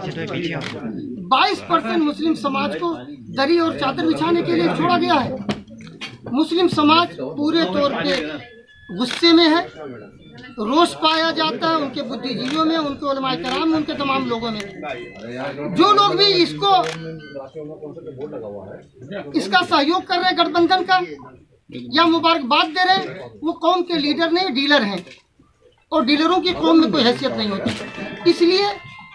बाईस परसेंट मुस्लिम समाज को दरी और चादर बिछाने के लिए छोड़ा गया है। मुस्लिम समाज पूरे तौर पे गुस्से में है, रोष पाया जाता है उनके बुद्धिजीवियों में, उनके कराम में, उनके तमाम लोगों में। जो लोग भी इसको इसका सहयोग कर रहे गठबंधन का या मुबारकबाद दे रहे वो कौम के लीडर नहीं, डीलर हैं। और डीलरों की कौम में कोई हैसियत नहीं होती। इसलिए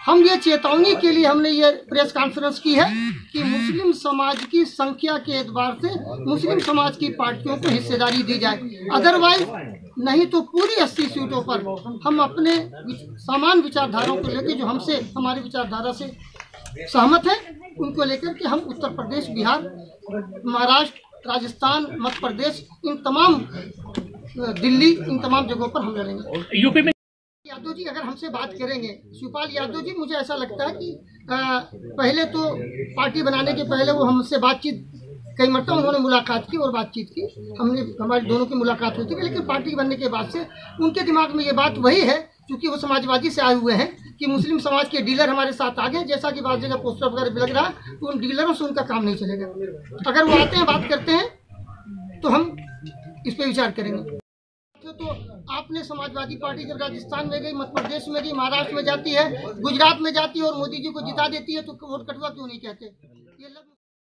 हम ये चेतावनी के लिए हमने ये प्रेस कॉन्फ्रेंस की है कि मुस्लिम समाज की संख्या के एतबार से मुस्लिम समाज की पार्टियों को हिस्सेदारी दी जाए। अदरवाइज़ नहीं तो पूरी अस्सी सीटों पर हम अपने समान विचारधाराओं को लेकर जो हमसे, हमारी विचारधारा से सहमत है, उनको लेकर के हम उत्तर प्रदेश, बिहार, महाराष्ट्र, राजस्थान, मध्य प्रदेश, इन तमाम दिल्ली, इन तमाम जगहों पर हम लड़ेंगे यूपी में यादव जी अगर हमसे बात करेंगे शिवपाल यादव जी मुझे ऐसा लगता है कि अ, पहले तो पार्टी बनाने के पहले वो हमसे बातचीत कई मरतबा उन्होंने मुलाकात की और बातचीत की। हमने हमारी दोनों की मुलाकात हुई थी लेकिन पार्टी बनने के बाद से उनके दिमाग में ये बात वही है क्योंकि वो समाजवादी से आए हुए हैं कि मुस्लिम समाज के डीलर हमारे साथ आ गए जैसा कि बात जगह पोस्टर वगैरह भी लग रहा तो उन डीलरों से उनका काम नहीं चलेगा। अगर वो आते हैं बात करते हैं तो हम इस पर विचार करेंगे। आपने समाजवादी पार्टी जब राजस्थान में गई मध्य प्रदेश में गई, महाराष्ट्र में जाती है, गुजरात में जाती है और मोदी जी को जिता देती है तो वोट कटवा क्यों नहीं कहते?